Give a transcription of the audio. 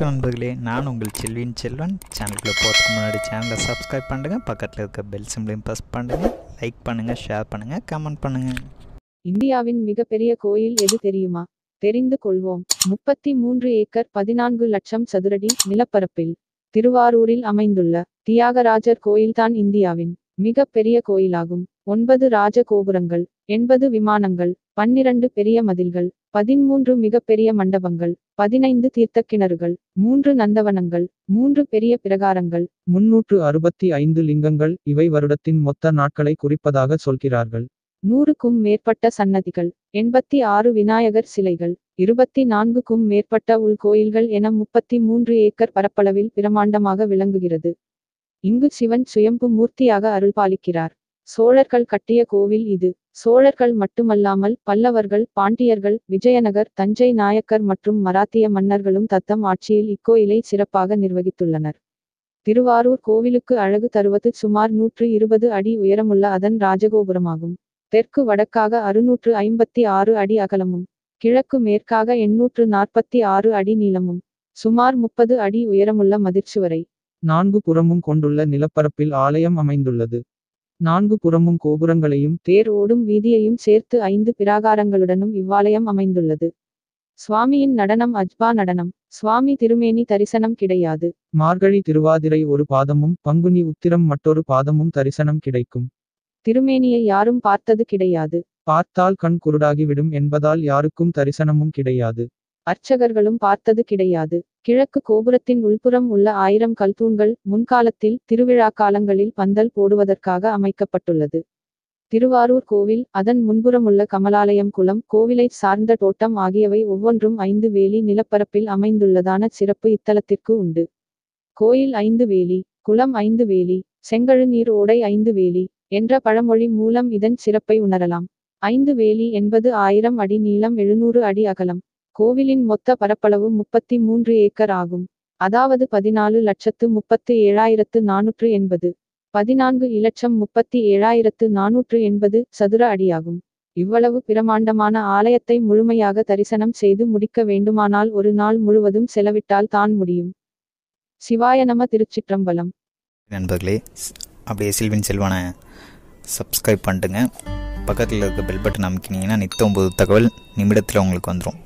வணக்கம் நண்பர்களே நான் உங்கள் செல்வின் செல்வன். சேனலுக்குள்ளே போகிறதுக்கு முன்னாடி சேனலை சப்ஸ்கிரைப் பண்ணுங்கள் பக்கத்தில் இருக்க பெல் சிம்லையும் ப்ரெஸ் பண்ணுங்கள் லைக் பண்ணுங்கள் ஷேர் பண்ணுங்கள் கமெண்ட் பண்ணுங்கள் இந்தியாவின் மிகப்பெரிய கோயில் எது தெரியுமா? தெரிந்து கொள்வோம். முப்பத்தி மூன்று ஏக்கர் பதினான்கு லட்சம் சதுரடி நிலப்பரப்பில் திருவாரூரில் அமைந்துள்ள தியாகராஜர் கோயில்தான் இந்தியாவின் மிக பெரிய கோயிலாகும். ஒன்பது ராஜ கோபுரங்கள் எண்பது விமானங்கள் பன்னிரண்டு பெரிய மதில்கள் பதிமூன்று மிகப்பெரிய மண்டபங்கள் பதினைந்து தீர்த்தக்கிணறுகள் மூன்று நந்தவனங்கள் மூன்று பெரிய பிரகாரங்கள். முன்னூற்று அறுபத்தி ஐந்து லிங்கங்கள் இவை வருடத்தின் மொத்த நாட்களை குறிப்பதாக சொல்கிறார்கள். நூறுக்கும் மேற்பட்ட சன்னதிகள் எண்பத்தி ஆறு விநாயகர் சிலைகள் இருபத்தி நான்குக்கும் மேற்பட்ட உள்கோயில்கள் என முப்பத்தி மூன்று ஏக்கர் பரப்பளவில் பிரமாண்டமாக விளங்குகிறது. இங்கு சிவன் சுயம்பு மூர்த்தியாக அருள்பாலிக்கிறார். சோழர்கள் கட்டிய கோவில் இது. சோழர்கள் மட்டுமல்லாமல் பல்லவர்கள் பாண்டியர்கள் விஜயநகர் தஞ்சை நாயக்கர் மற்றும் மராத்திய மன்னர்களும் தத்தம் ஆட்சியில் இக்கோயிலை சிறப்பாக நிர்வகித்துள்ளனர். திருவாரூர் கோவிலுக்கு அழகு தருவது சுமார் நூற்று இருபது அடி உயரமுள்ள அதன் ராஜகோபுரமாகும். தெற்கு வடக்காக அறுநூற்று ஐம்பத்தி ஆறு அடி அகலமும். கிழக்கு மேற்காக எண்ணூற்று நாற்பத்தி ஆறு அடி நீளமும். சுமார் முப்பது அடி உயரமுள்ள மதிர்ச்சுவரை நான்கு புறமும் கொண்டுள்ள நிலப்பரப்பில் ஆலயம் அமைந்துள்ளது. நான்கு புறமும் கோபுரங்களையும் தேர் ஓடும் வீதியையும் சேர்த்து ஐந்து பிராகாரங்களுடனும் இவ்வாலயம் அமைந்துள்ளது. சுவாமியின் நடனம் அஜ்பா நடனம். சுவாமி திருமேனி தரிசனம் கிடையாது. மார்கழி திருவாதிரை ஒரு பாதமும் பங்குனி உத்திரம் மற்றொரு பாதமும் தரிசனம் கிடைக்கும். திருமேனியை யாரும் பார்த்தது கிடையாது. பார்த்தால் கண் குருடாகிவிடும் என்பதால் யாருக்கும் தரிசனமும் கிடையாது. அர்ச்சகர்களும் பார்த்தது கிடையாது. கிழக்கு கோபுரத்தின் உள்புறம் உள்ள ஆயிரம் கல்தூண்கள் முன்காலத்தில் திருவிழா காலங்களில் பந்தல் போடுவதற்காக அமைக்கப்பட்டுள்ளது. திருவாரூர் கோவில் அதன் முன்புறமுள்ள கமலாலயம் குளம் கோவிலை சார்ந்த தோட்டம் ஆகியவை ஒவ்வொன்றும் ஐந்து வேலி நிலப்பரப்பில் அமைந்துள்ளதான சிறப்பு இத்தலத்திற்கு உண்டு. கோயில் ஐந்து வேலி குளம் ஐந்து வேலி செங்கழு நீர் ஓடை ஐந்து வேலி என்ற பழமொழி மூலம் இதன் சிறப்பை உணரலாம். ஐந்து வேலி என்பது ஆயிரம் அடி நீளம் எழுநூறு அடி அகலம். கோவிலின் மொத்த பரப்பளவு முப்பத்தி மூன்று ஏக்கர் ஆகும். அதாவது பதினாலு லட்சத்து முப்பத்து ஏழாயிரத்து நானூற்று எண்பது. பதினான்கு இலட்சம் முப்பத்தி ஏழாயிரத்து நானூற்று எண்பது சதுர அடியாகும். இவ்வளவு பிரமாண்டமான ஆலயத்தை முழுமையாக தரிசனம் செய்து முடிக்க வேண்டுமானால் ஒரு நாள் முழுவதும் செலவிட்டால் தான் முடியும். சிவாய நம திருச்சிற்றம்பலம். நண்பர்களே அப்படியே செல்வின் செல்வனை சப்ஸ்கிரைப் பண்ணிட்டுங்க பக்கத்தில் இருக்க பெல் பட்டன் அமைக்கினீங்கன்னா நித்தம் போது தகவல் நிமிடத்தில் உங்களுக்கு வந்துடும்